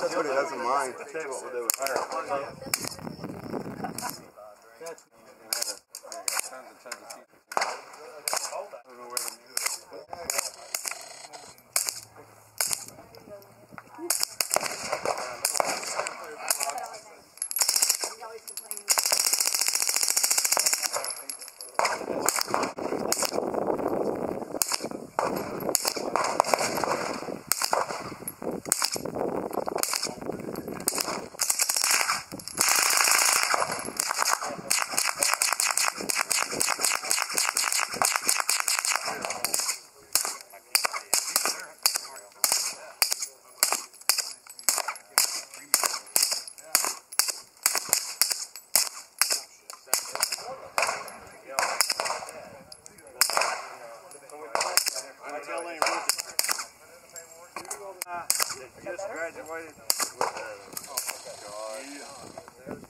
those are mine. I'll tell you what we'll do with her. Just graduated with uh, God.